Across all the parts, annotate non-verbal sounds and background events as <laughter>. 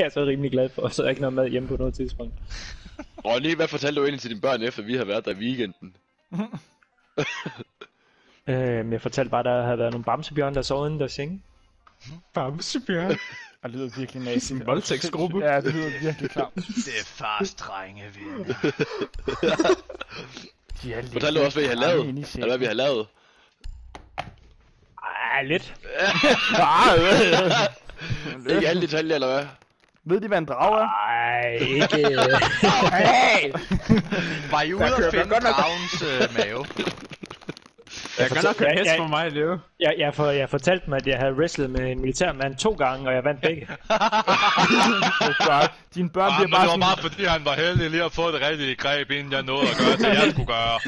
jeg er så rimelig glad for, så er der ikke noget mad hjemme på noget tidspunkt. <laughs> Ronny, hvad fortalte du egentlig til dine børn, efter vi har været der i weekenden? <laughs> Øh, jeg fortalte bare, at der havde været nogle bamsebjørn, der sov inde der seng. <laughs> Bamsebjørn. Det lyder virkelig nazi. En voldtægtsgruppe. Ja, det lyder virkelig klamt. Det er fars drenge. De er Fortalte du også, hvad I har lavet? Eller hvad vi har lavet? Ej, lidt. Ikke alle detaljer, eller hvad? Ved de, hvad en drage er? Ej, <laughs> ikke... Hey! <laughs> Var I ude at finde dragens øh, mave? Jeg kan nok køre hest for mig, det jo. jeg, jeg, for, jeg fortalte dem, at jeg havde wrestlet med en militærmand to gange, og jeg vandt begge. <laughs> Oh. Dine børn Ah, bliver bare det var sådan... bare fordi, han var heldig lige at få det rigtige greb, inden jeg nåede at gøre det, jeg skulle gøre.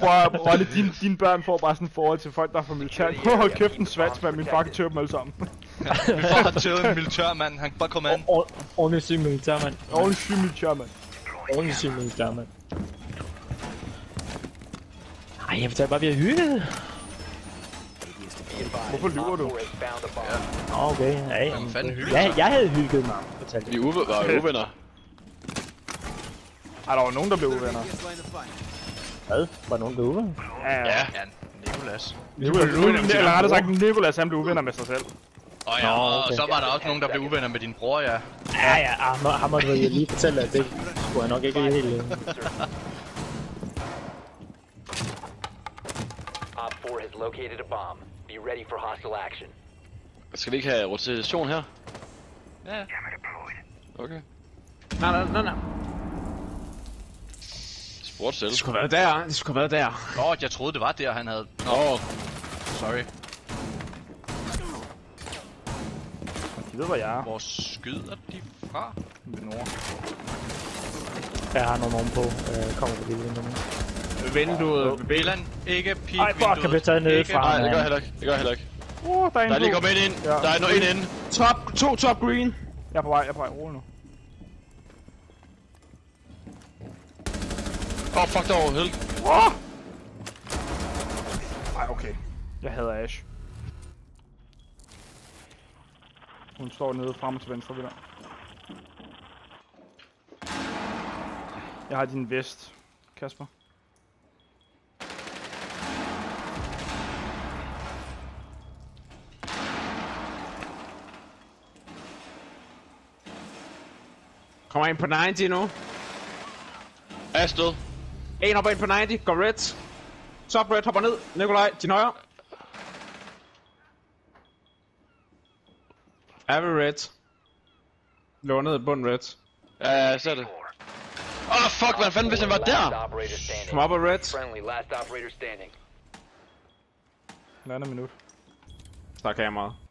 Prøv at Rolle, dine, dine børn får bare sådan et forhold til folk, der er fra militæret. Åh, hold kæft en svans, mand. Min far kan tøve dem alle sammen. <laughs> Vi får tævet en militærmand, han kan bare komme an. Or- Ordentlig syg militærmand. Ordentlig syg militær, mand. Ordentlig syg militærmand. Ej, jeg fortalte bare, at vi har hygget. Hvorfor lyver du? Okay, ja, ja. Fanden hygger Jeg, havde hygget mig, fortalte Vi uve, var uvenner. Ej, der var nogen, der blev uvenner. Hvad? Var nogen derude? Ja, ja. Ja, Nikolas. Nikolas, eller rettere sagt, Nikolas han blev uvenner med sig selv. Og ja, Nå, og okay. så var der også nogen, der blev uvenner med din bror, ja. Ja, ja, ham, ham måtte jeg lige fortælle, at det skulle jeg nok ikke helt... øh. <laughs> Op 4 has located a bomb. Be ready for hostile action. Skal vi ikke have rotation her? Ja, Okay. Nej, nej, nej, nej. Sport selv. Det skulle have været der. Det skulle have været der. Nå, jeg troede, det var der, han havde... Åh, sorry. De ved, hvor jeg er. Hvor skyder de fra? Nord. Jeg har nogen ovenpå. Øh, kommer på det lige nu. Vinduet. Vil han ikke peek Ej, fuck, jeg blev taget nedefra. nej, det gør jeg heller ikke. Det gør jeg heller ikke. Uh, der er en Der er lige kommet ind ind. Ja. Der er noget ind ind. Top, to top green. Jeg er på vej, jeg er på vej. Rolig nu. Åh, oh, fuck, der var held. Ej, okay. Jeg hader Ash. Hun står nede frem og til venstre ved dig. Jeg har din vest, Kasper. Kommer ind på 90 nu. Afsted. En hopper ind på 90. Går red. Top red hopper ned. Nikolaj, din højre. Er vi red? Løber ned i bund red. Ja, ja, jeg ser det. Åh, oh, fuck, hvad fanden, hvis han var der? og red. Friendly, last operator standing. Halvandet minut. Der er kameraet.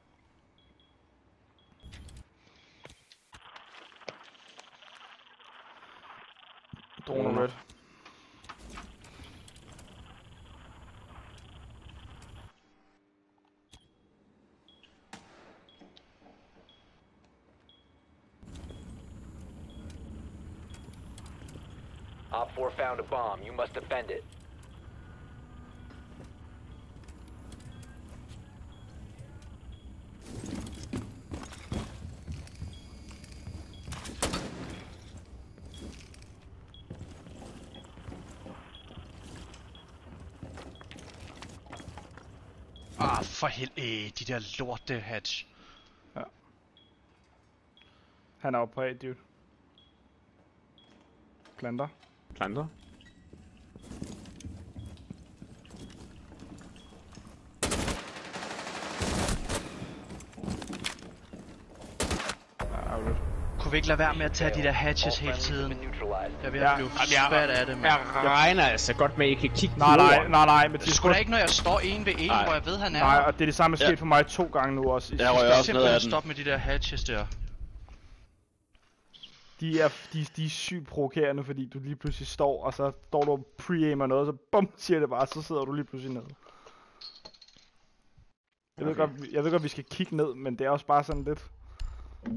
4 found a bomb. You must defend it. Ah, for helvede, de der lorte hatch. Han er oppe på A, dude. Planter. Planter. Ærgerligt. Kunne vi ikke lade være med at tage de der hatches hele tiden? Jeg vil Ja. blive svært af det, mand. Jeg regner altså godt med, at I kan kigge Nej, nej, nej, nej, men Det det er sgu da ikke, når jeg står en ved en, Nej. hvor jeg ved, han er. Nej, og det er det samme sket Ja. for mig to gange nu også. Jeg røg også ned af Simpelthen den. stop med de der hatches der. De er, de, de er sygt provokerende, fordi du lige pludselig står, og så står du og pre-aimer noget, og så bum, siger det bare, så sidder du lige pludselig ned. Jeg, ved godt, jeg ved godt, vi skal kigge ned, men det er også bare sådan lidt...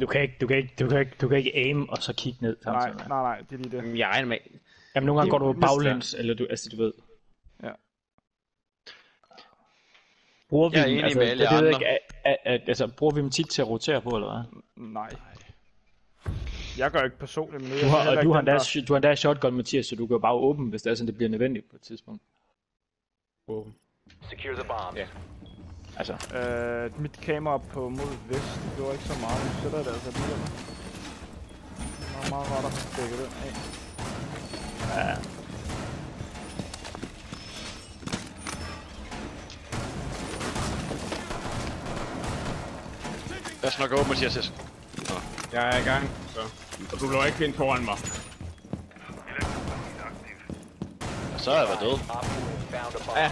Du kan ikke, du kan ikke, du kan ikke, du kan ikke aim og så kigge ned Nej, samtidig. nej, nej, det er lige det. Jeg regner med... Jamen nogle gange går du baglæns, eller du, altså du ved. Ja. Bruger vi Jeg er dem, enig altså, med alle det andre. ikke, at, at, at, altså, bruger vi dem tit til at rotere på, eller hvad? Nej. Jeg gør ikke personligt, er Du har, og du har, endda, der- du har endda shotgun, Mathias, så du kan bare åbne, hvis det er sådan, det bliver nødvendigt på et tidspunkt. Åben. Secure the bombs. Ja. Altså, Øh, mit kamera på mod vest, det gjorde ikke så meget. Nu sætter jeg det altså alligevel. Det var meget rart at dækket den af. ja, Jeg skal nok åbne, Mathias. Jeg- Jeg er i gang, så. Og du lå ikke ind foran mig. Så er jeg død. Op 4 has found a bomb. Ja.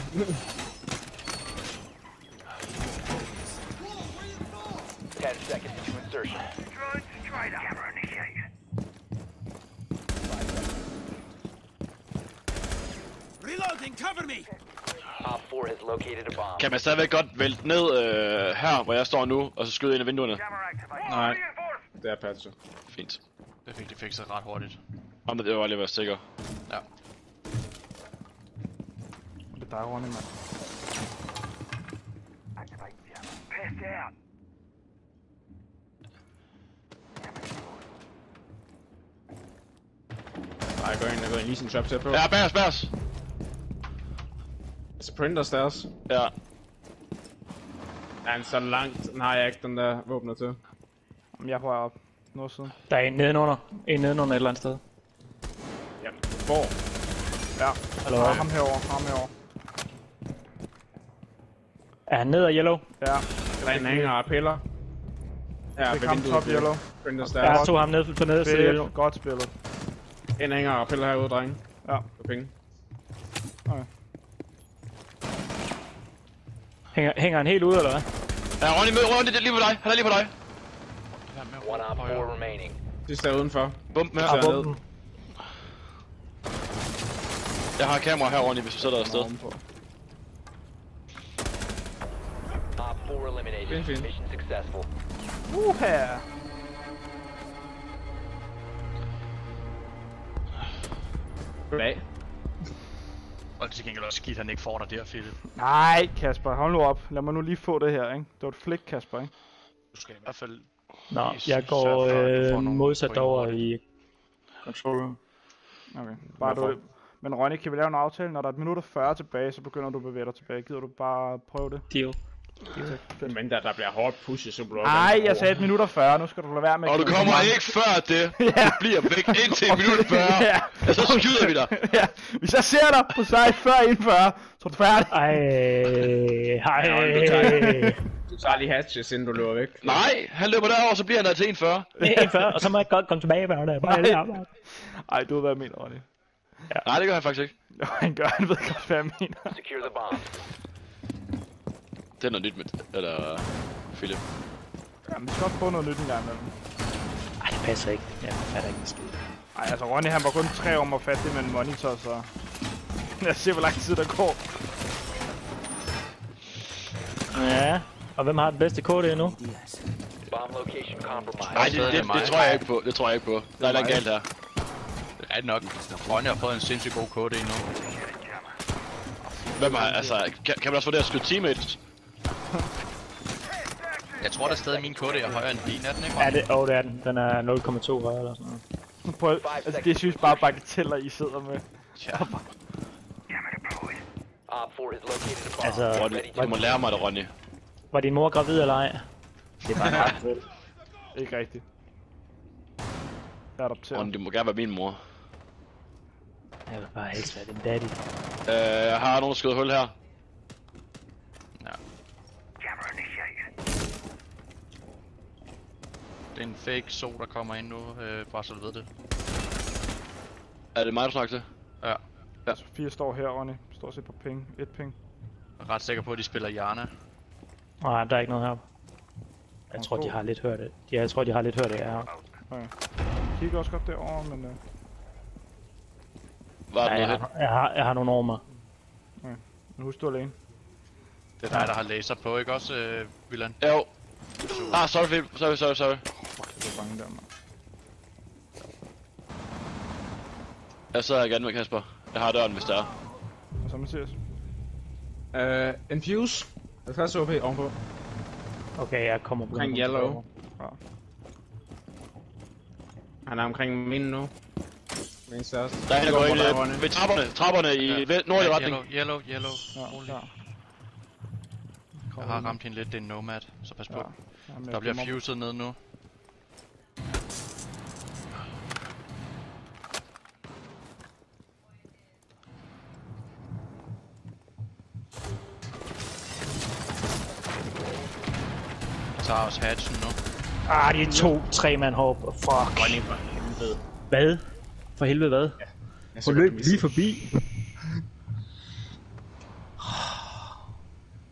Ten seconds to insertion. Op 4 has located a bomb. Kan man stadigvæk godt vælte ned øh, her, hvor jeg står nu, og så skyde ind i vinduerne? Nej. Det er patchet. Fint. Det fik de fikset ret hurtigt. Om det var lige være sikker. Ja. Det er dig, Ronny, mand. Nej, jeg går ind, jeg går ind lige sin trap til på. Ja, bærs, bærs! Sprinter stairs. Ja. Ja, så langt den har jeg ikke, den der våbner til. Jamen, jeg er vej op. Nordsiden. der er en nedenunder. En nedenunder et eller andet sted. Ja. Hvor? Ja. Hallo. Og ham herover, ham herover. Er han ned af yellow? Ja, Der er en hænger og piller. Ja, det kom top yellow. Ja, stairs. jeg tog ham ned på nederste yellow. Fedt, godt spillet. En hænger og piller herude, drenge. Ja. For penge. Hænger, hænger han helt ude, eller hvad? Ja, Ronny, mød Ronny, det er lige på dig. Han er lige på dig. One op Højre. 4 remaining. Sidste er udenfor. Bump med her. er jeg ned. Jeg har kamera her, Ronny, hvis du sætter afsted. Op 4 eliminated. Fint, fint. Mission successful. Uha! Goddag. Og det er til gengæld også skidt, han ikke får dig der, Philip. Nej, Kasper, hold nu op. Lad mig nu lige få det her, ikke? Det var et flik, Kasper, ikke? Du skal i hvert fald... Nå, jeg går øh, nogle modsat over i control room. Okay, bare Hvorfor? du... Men Ronny, kan vi lave en aftale? Når der er et minut og 40 tilbage, så begynder du at bevæge dig tilbage. Gider du bare prøve det? Deal. Men der, der bliver hårdt pushet, så bliver Nej, jeg sagde et minut og 40. Nu skal du lade være med... Og du kommer ikke før det. <laughs> Du bliver væk <laughs> indtil en minut 40. ja. Ja, så skyder vi dig. <laughs> ja. Hvis jeg ser dig på site før 41, så er du færdig. Ej, hej. Ja, lige hatches, inden du løber væk. Nej, han løber derover, så bliver han der til 1,40. 41, og så må jeg godt komme tilbage med det. Bare arbejde. Ej, du ved, hvad jeg mener, Ronny. Nej, det gør han faktisk ikke. Jo, han gør, han ved godt, hvad jeg mener. Secure the bomb. Det er noget nyt med... Eller... Philip. Jamen, vi skal også få noget nyt en gang imellem. Ej, det passer ikke. Jeg fatter ikke en skid. Ej, altså Ronny, han var kun tre om at fatte det med en monitor, så... <laughs> Jeg ser, hvor lang tid der går. Ja, og hvem har den bedste KD nu? Bomb location compromised. Nej, det, det, det, mig. tror jeg ikke på. Det tror jeg ikke på. Der er noget galt her. Det er det nok. Ronny har fået en sindssygt god KD nu. Hvem har... Altså, kan, kan man også få det at skyde teammates? Jeg tror da stadig, min KD er højere end din, er den ikke? Ja, det, oh, det er den. Den er 0,2 højere eller sådan noget. Prøv, altså, det synes bare bagateller, I sidder med. Ja. Op 4 has located a bomb. Altså, Ronny, du må lære mig det, Ronny. Var din mor gravid eller ej? Det er bare en <laughs> Ikke rigtigt. Jeg adopterer. Ronny, du må gerne være min mor. Jeg vil bare helst være din daddy. Øh, jeg har nogen, skyder hul her. Det er en fake so, der kommer ind nu, øh, bare så du ved det. Er det mig, du snakker til? Ja. Altså, fire står her, Ronny. Står set på ping. Et ping. Jeg er ret sikker på, at de spiller Jana. Nej, der er ikke noget her. Jeg tror, de har lidt hørt det. Ja, jeg tror, de har lidt hørt det her. Okay. Kigger også godt derover, men... Uh... Var Ja, jeg, har, jeg, har, jeg har nogle ormer. Men husk, du er alene. Det er dig, der har laser på, ikke også, øh, Villan? Jo. Ah, sorry, Philip. Sorry, sorry, sorry. Fuck, jeg er bange der, mand. Jeg sidder igen med Kasper. Jeg har døren, hvis der er. Og så Mathias. Uh, infuse. 50 OP ovenpå. Okay, jeg kommer på Omkring yellow. Han er omkring min nu. Min største. Der er en, der Går går ind på øh, trapperne. ved trapperne. Trapperne i Ja. ja. nordlig Ja, retning. Yellow, yellow, yellow. Ja, klar. Jeg har ramt hende lidt, det er en nomad, så pas på. Ja. Jamen, Der bliver fuset ned nu. Tager også hatchen nu. Ah, de er to, tre mand hop. Fuck. Ronny, for helvede. Hvad? For helvede hvad? Jeg Hun løb lige forbi.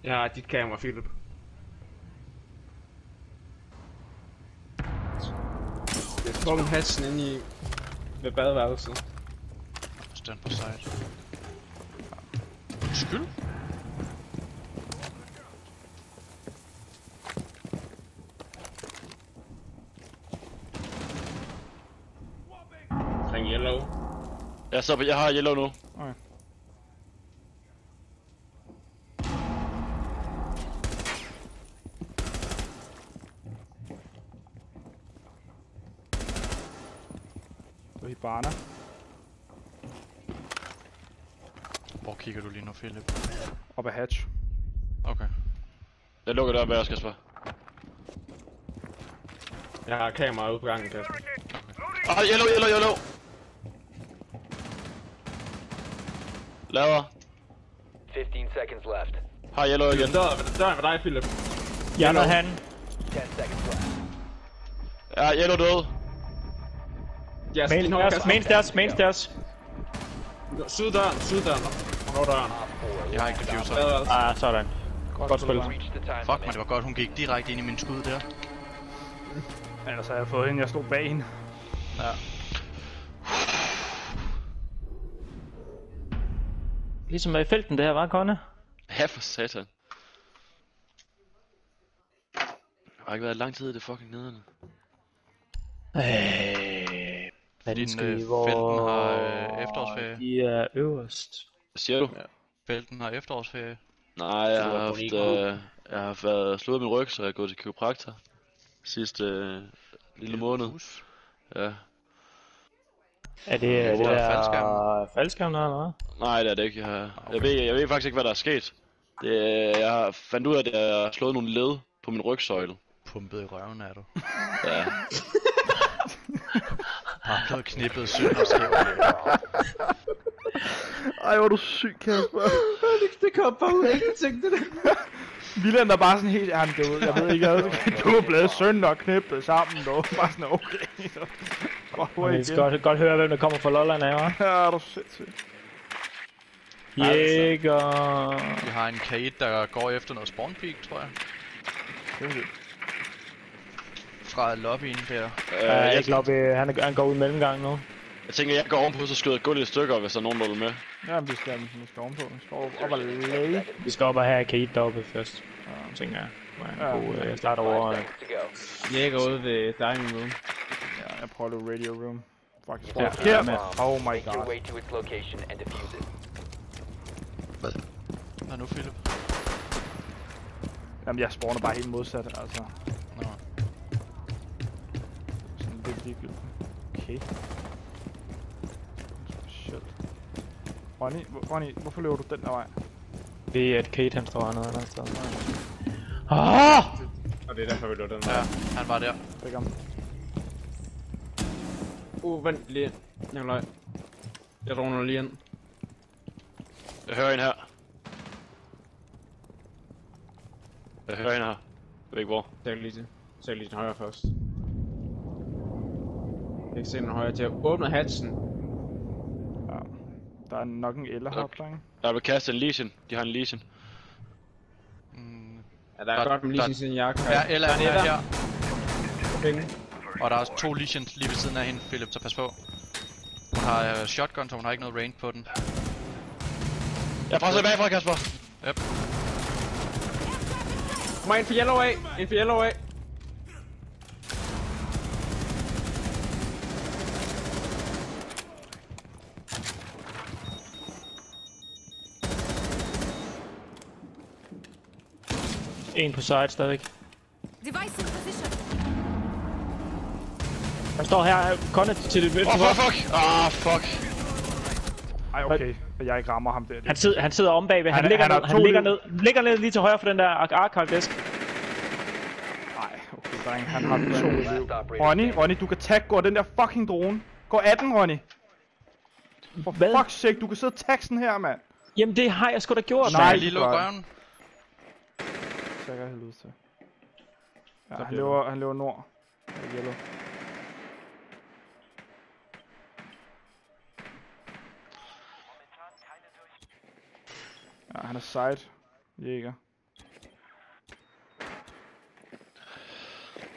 Jeg har dit kamera, Philip. Jeg tror, den hatchen inde i... Ved badeværelset. Stand på side. Skyld. Yellow. Jeg, så, jeg har yellow nu. Okay. Så i Barna. Hvor kigger du lige nu, Philip? Op ad hatch. Okay. Jeg lukker døren bag os, Kasper. Jeg har kamera ude på gangen, Kasper. Ah, yellow, yellow, yellow. Lader. 15 seconds left. Har yellow igen. Døren, døren ved dig, Philip. Jeg er han. 10 seconds left. Ja, yellow død. Yes, Main stairs, main stairs, main stairs. Syddøren, syddøren. Og nå døren. Jeg har ikke diffuser. Badeværelset. Ah, sådan. Godt spil. Reach the time Fuck, men det var godt, hun gik direkte ind i min skud der. Ellers havde jeg fået hende, jeg stod bag hende. Ja. Ligesom i felten det her, var Conne? Ja, for satan. Jeg har ikke været lang tid i det fucking nederne. Øh, Din, øh, felten har, øh, efterårsferie. De er øverst. Hvad siger du? Felten har efterårsferie. Nej, jeg har haft, øh, jeg har været slået min ryg, så jeg er gået til kiropraktor. Sidste øh, lille måned. Ja. Er det, er det Hvor er der faldskærmen? faldskærm der, eller hvad? Nej, det er det ikke. Jeg, jeg, ved, jeg ved faktisk ikke, hvad der er sket. Det, jeg har fandt ud af, at jeg har slået nogle led på min rygsøjle. Pumpet i røven er du. <laughs> Ja. <laughs> Har blevet knippet sønder og. <laughs> Ej, hvor er du syg, Kasper. Det kom bare ud af ingenting, det der. Villand er bare sådan helt, ja, men du, jeg ved ikke, hvad, du er blevet søn og knippet sammen, du. Bare sådan, okay. Så, på Vi igen. skal godt, godt høre, hvem der kommer fra Lolland af, hva'? Ja, er du sindssygt. Jæger. Vi har en K1, der går efter noget spawn peak, tror jeg. Sindssygt. Fra lobbyen der. Øh, Ja, jeg, ikke lobby. Han, er- han går ud i mellemgang nu. jeg tænker, jeg går ovenpå, så skyder jeg gulvet i stykker, hvis der er nogen, der vil med. Ja, vi skal, vi skal ovenpå. Vi skal op, op og læge. Vi skal op og have Kate deroppe først. Ja, tænker jeg. En god øh, start over. 5 øh, seconds to go. Jæger ude ved dining room. Ja, jeg prøver at løbe radio room. Faktisk. Ja, Ja, ja, men. Oh my Make your god. way to its location and defuse it. Hvad nu, Philip? Jamen, jeg spawner bare helt modsat, altså. Nå. Sådan lidt ligegyldigt. Okay. Shit. Ronny, hvor- Ronny, hvorfor løber du den der vej? Det er at Kate han står hernede eller andet sted. Ah! Og det er derfor, vi lå den Ja, han var der. Væk om. Uh, vent lige. Nikolaj. Jeg droner lige ind. Jeg hører en her. Jeg hører en her. Jeg ved ikke hvor. Tag lige til. Tag lige til højre først. Jeg kan se den højre til. Åbne hatchen. Ja. Der er nok en eller hotline. Jeg vil kaste en lesion. De har en lesion. Mm, Ja, der er Der- godt med der- sin sin jakke. ja, eller er Der her, der. her. Penge. Og der er også to legions lige ved siden af hende, Philip, så pas på. Hun har uh, shotgun, så hun har ikke noget range på den. Jeg presser bagfra, Kasper. Yep. Kom ind for yellow af. En for yellow af. En på side stadigvæk. Han står her, Connet til det Åh, oh, fuck, fuck! Ah, fuck. Ej, okay. Jeg ikke rammer ham der. Han sidder, han sidder om bagved. Han, Han er- ligger, han har ned, han ligger, ned, ligger ned lige til højre for den der ar- archive desk. Nej, okay, dreng. Han har to liv. Ronny. Ronny, du kan tag gå den der fucking drone. Gå 18, Ronny. For Hvad? fuck's sake, du kan sidde og tagge sådan her, mand. Jamen det har jeg sgu da gjort. Nej. Lige luk røven. Sækker helvede til. Ja, han løber, han løber nord. Yellow. Ja, han er side. Jæger.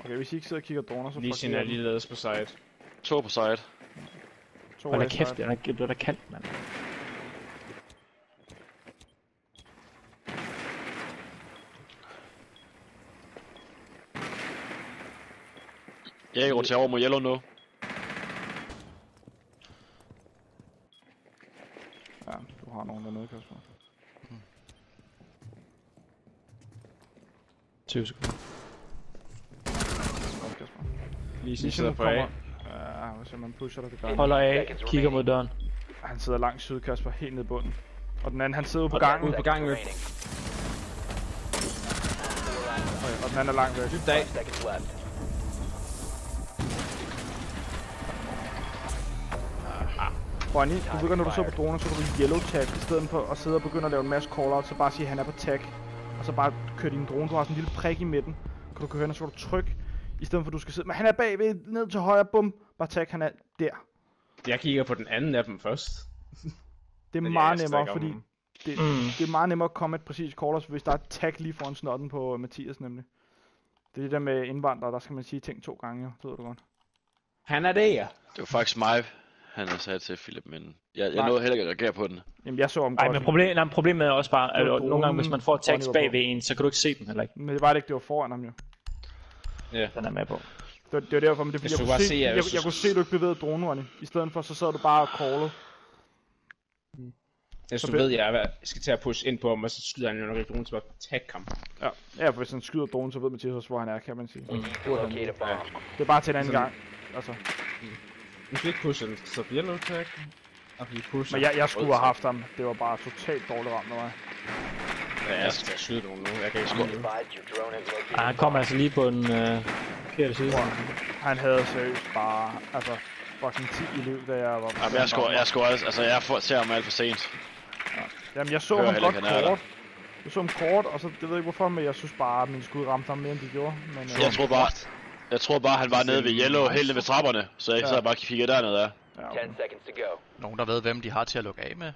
Okay, hvis I ikke sidder og kigger droner, så Legion er ligeledes på side. To på side. To Hold da kæft, det er, er da kaldt, mand. Jeg roterer over mod yellow nu. Ja, du har nogen dernede, Kasper. 20 sekunder. Legion Legion sidder på A. kommer. Ja, hvis man pusher dig, det gør. Holder af, kigger mod døren. Han sidder langt syd, Kasper, helt nede i bunden. Og den anden, han sidder ude på gangen, Ude på gangen, Remaining. og den anden er langt væk. Seconds left. Ronny, du godt, når du sidder på dronen, så kan du yellow tag, i stedet for at sidde og begynde at lave en masse call-out, så bare sige, at han er på tag. Og så bare køre din drone, du har sådan en lille prik i midten. Kan du køre hen, og så kan du trykke, i stedet for at du skal sidde, men han er bagved, ned til højre, bum, bare tag, han er der. Jeg kigger på den anden af dem først. Det er Men meget nemmere, fordi dem. det, Mm. det er meget nemmere at komme et præcis call hvis der er et tag lige foran snotten på Mathias nemlig. Det er det der med indvandrere, der skal man sige ting to gange, jo. det ved du godt. Han er der. Det var faktisk mig, han havde sagt til Philip, men jeg, jeg nåede heller ikke at reagere på den. Jamen, jeg så ham Nej, godt. men problem, nej, problemet er også bare, at Det nogle gange, hvis man får dronen, tags bag ved en, så kan du ikke se den heller ikke. Men det var det ikke, det var foran ham jo. Den er med på. Det det var derfor, men det er fordi, Jeg jeg, kunne bare se, se, at jeg, hvis jeg, du kunne se, at du ikke bevægede dronen, Ronny. I stedet for, så sad du bare og callede. Hvis Så du ved, jeg er- skal til at push ind på ham, og så skyder han jo nok ikke nogen til at tag ham. Ja, ja for hvis han skyder dronen, så ved Mathias også, hvor han er, kan man sige. Need to locate a bomb. Det er bare til en anden Sådan. gang. Altså, Hvis vi ikke pusher den, så bliver yellow tag. Og vi pusher men jeg, jeg skulle have haft ham. Det var bare totalt dårligt ramt af mig. Ja, jeg skal skyde nogen nu. Jeg kan ikke skyde Ej, han kommer altså lige på den øh, forkerte side. Han havde seriøst bare, altså, fucking 10 i liv, da jeg var... Jamen, jeg skulle, jeg skulle også, altså jeg får, ser ham alt for sent. Jamen, jeg så Hører ham godt er kort. Jeg så ham kort, og så, det ved jeg ikke hvorfor, men jeg synes bare, at min skud ramte ham mere, end de gjorde. Men, øh, Jeg tror bare, jeg tror bare, han var nede ved yellow, helt ved trapperne, så jeg Ja. sad bare og kiggede dernede af. ja, okay. 10 seconds to go. Nogen, der ved, hvem de har til at lukke af med.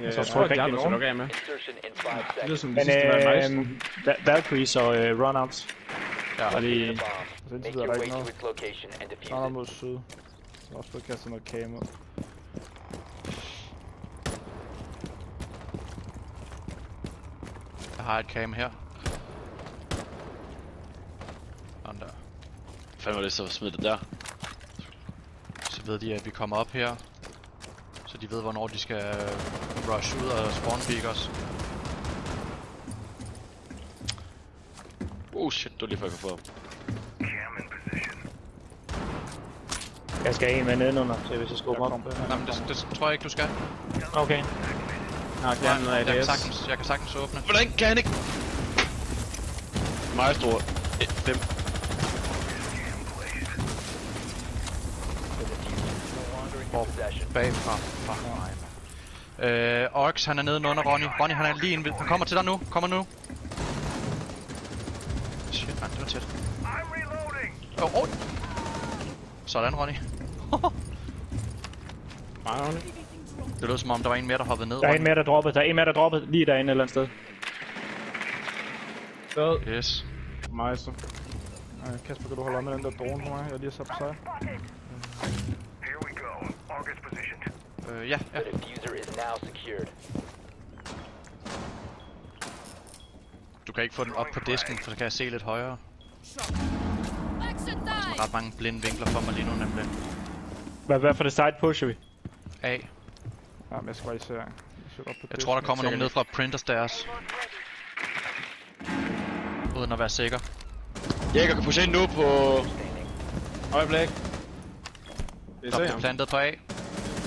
Ja, jeg tror tror, ikke jeg har noget til at lukke af med. Insertion in 5 Det lyder som det Men sidste var nice. øh, Va- Valkyries og øh, runouts. Ja, Og lige... a bomb. Så indtil Make videre er your der ikke noget. Så er it. mod syd. Jeg har også fået kastet noget ud. jeg har et cam her. Sådan der. Fanden var det så smidt det der. Så ved de, at vi kommer op her. Så de ved, hvornår de skal øh, rush ud og spawn peek os. Oh shit, var lige før jeg kunne få ham. Jeg skal en med nedenunder, så hvis jeg skubber Jeg op. Nej, men det, det tror jeg ikke, du skal. Okay. Jeg har gerne noget jeg, kan sagtens, jeg kan sagtens åbne. Hvordan kan han ikke? Maestro. 5. Hvor bagfra. Fuck. Øh, Oryx, han er nede under Ronny. Ronny, han er lige inde ved. Han kommer til dig nu. Kommer nu. Shit, man, det var tæt. Åh, oh, oh. Sådan, Ronny. <laughs> Mange. Det lød som om, der var en mere, der hoppede ned. Der er en Ronny. mere, der droppede. Der er en mere, der droppede lige derinde et eller andet sted. Fed. Yes. Meister. Øh, Kasper, kan du holde øje med den der drone for mig? Jeg har lige sat på sig. Øh, ja, ja. The diffuser is now secured. Du kan ikke få den op på disken, for så kan jeg se lidt højere. Ret mange blinde vinkler for mig lige nu, nemlig. Hvad, hvad for det side pusher vi? A. Ja, men jeg skal bare lige se. Jeg, Jeg tror, der kommer nogen ned fra printers deres. Uden at være sikker. Jæger kan pushe ind nu på... Øjeblik. Det Der jeg. plantet på A.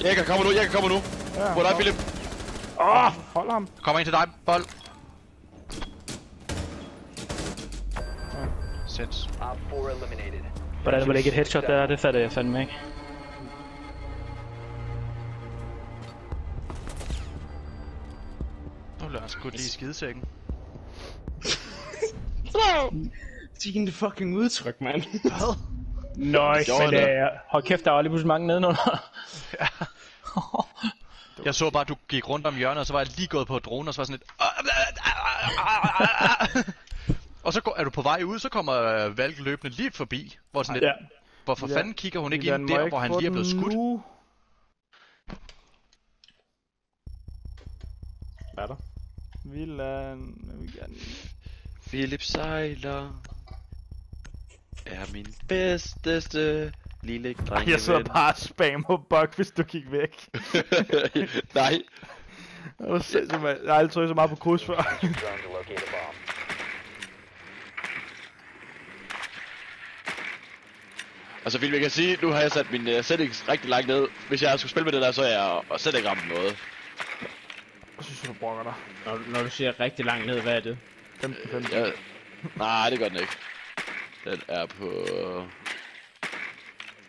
Jeg kan komme nu, jeg kan komme nu. Ja, Hvor er dig, Philip? hold ham. Kommer ind til dig, bold. 4 eliminated. Hvordan var det ikke et headshot der? Det fatter jeg fandme ikke. Nu lader jeg sgu lige i skidesækken. <laughs> Din fucking udtryk, mand. Nøj, gjorde men jeg øh, hold kæft, der var lige pludselig mange nedenunder. <laughs> Jeg så bare, at du gik rundt om hjørnet, og så var jeg lige gået på dronen, og så var sådan lidt... <laughs> og så går, er du på vej ud, så kommer øh, Valk løbende lige forbi. Hvor sådan lidt, ja. hvorfor Ja. fanden kigger hun ikke ind der, hvor han lige er blevet skudt? Nu? Hvad er der? Milan, jeg vil gerne... Philip Sejler er min bedsteste lille dreng. Jeg sidder bare og spammer bug, hvis du gik væk. <laughs> Nej, Det var sindssygt, mand. Jeg har aldrig trykket så meget på kryds før. <laughs> Altså Philip, jeg kan sige, nu har jeg sat min uh, settings rigtig langt ned. Hvis jeg skulle spille med det der, så er jeg og slet ikke ramt noget. Jeg synes, du brokker dig. Når, når du siger rigtig langt ned, hvad er det? 15, 15. Ja, nej, det gør den ikke. Den er på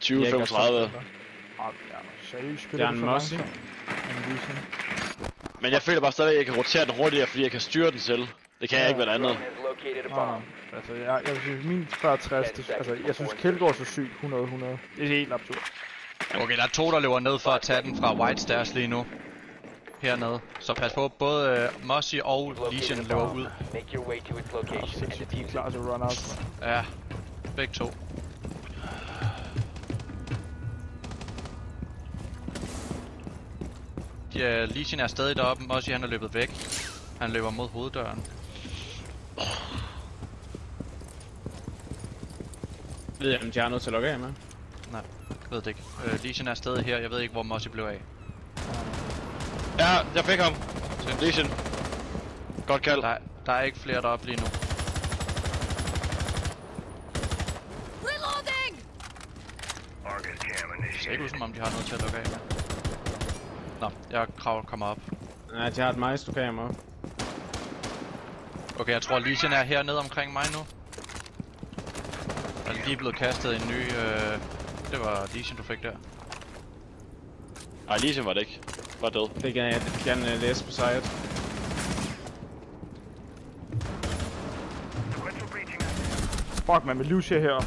20-35. Ah, ja, seriøst, Det er en Mossy. Men jeg føler bare stadig, at jeg kan rotere den hurtigere, fordi jeg kan styre den selv. Det kan jeg ikke med det andet. Ah, altså, jeg, jeg sige, min 40-60, det, altså, jeg synes, Kjeldgaard er så syg, 100-100. Det er helt absurd. Okay, der er to, der løber ned for at tage den fra White Stairs lige nu. Hernede. Så pas på, både uh, Mossy og Legion løber ud. Make your way to its location and defuse klar til run out. Ja, begge to. Ja, Legion er stadig deroppe, Mossy han er løbet væk. Han løber mod hoveddøren. Ved jeg, om de har noget til at logge af med? Nej, ved det ikke. Uh, Legion er stadig her, jeg ved ikke hvor Mossy blev af. Ja, jeg fik ham. Legion. Godt kald. Der, der er ikke flere deroppe lige nu. Det ser ikke ud som om de har noget til at lukke af med. Nå, jeg kravler kommer op. Nej, de har et maestro-kamera. Okay, jeg tror Legion er hernede omkring mig nu. Der er lige blevet kastet en ny, øh... Det var Legion, du fik der. Nej, Legion var det ikke. Var død. Det kan jeg gerne uh, læse på site. Fuck, man, med Lucia her.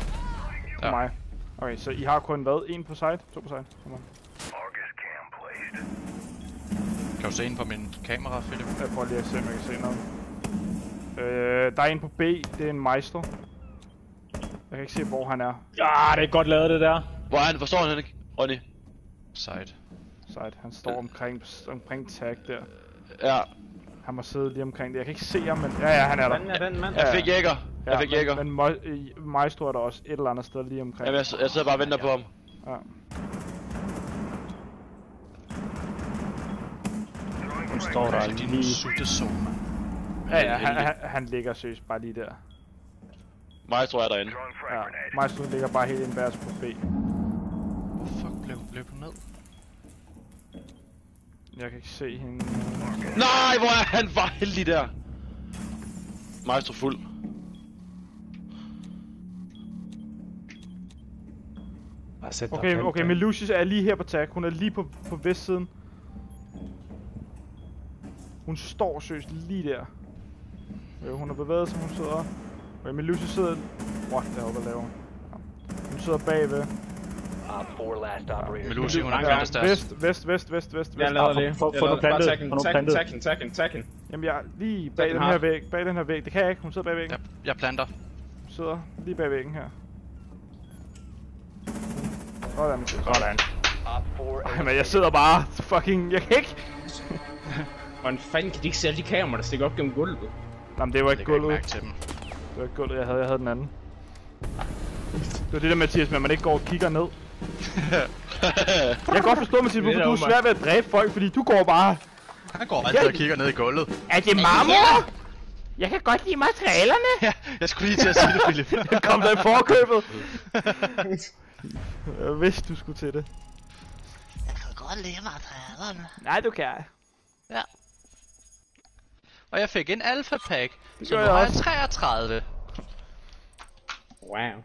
Ja. mig. Okay, så I har kun hvad? En på site? To på site? Kom on. Kan du se en på min kamera, Philip? Jeg prøver lige at se, om jeg kan se noget. Øh, der er en på B. Det er en Meister. Jeg kan ikke se, hvor han er. Ah, det er godt lavet det der. Hvor er han? Hvor står han, Henrik? Ronny? Side. Site. Han står omkring, omkring tag der. Ja, Han må sidde lige omkring det. Jeg kan ikke se ham, men... Ja, ja, han er der. Hvordan er den, mand? jeg fik jæger. Jeg fik jæger. Men, men Maestro er der også et eller andet sted lige omkring. Jamen, jeg, jeg sidder bare og venter på ham. Ja. Nu står der Så din lige... sutte zone. Ja, ja, han, han, han ligger seriøst bare lige der. Jeg er derinde. Ja, Maestro ligger bare helt indbærs på B. Hvor fuck blev, blev du ned? Jeg kan ikke se hende. Nej, hvor er han var heldig der. Maestro fuld. Sæt dig Okay, pant, okay, men Lucius er lige her på tag. Hun er lige på, på vestsiden. Hun står seriøst lige der. Øh, hun har bevæget sig, hun sidder... Okay, men Lucius sidder... What the hell, hvad laver hun? Hun sidder bagved. Op 4 last operator. Melusi, hun er Langt plantet stairs. Vest, vest, vest, vest, vest, Jeg vest. lader få- lige. få- noget plantet. Bare tag hende, Få noget tag hende, plantet. tag hende, tag hende, tag hende. Jamen, jeg er lige bag den her væg. Bag den her væg. Det kan jeg ikke. Hun sidder bag væggen. Jeg, planter. Hun sidder lige bag væggen her. Sådan. Sådan. Op 4 Ej, men jeg sidder bare fucking... Jeg kan ikke... <laughs> Hvordan fanden kan de ikke se alle de kameraer, der stikker op gennem gulvet? Nå, men det var ikke gulvet. mærke til dem. Det var ikke gulvet, jeg havde. Jeg havde den anden. Det var det der, Mathias, med at man ikke går og kigger ned. <laughs> Jeg kan godt forstå, Mathias, hvorfor du er svær ved at dræbe folk, fordi du går bare... Han går altid og kigger ned i gulvet. Er det marmor? Jeg kan godt lide materialerne. Ja, jeg skulle lige til at sige det, Philip. <laughs> Kom der i forkøbet. <laughs> Øh, Hvis du skulle til det. Jeg kan godt lide materialerne. Nej, du kan. Og jeg fik en alpha pack, så nu jeg har jeg også. 33. Wow.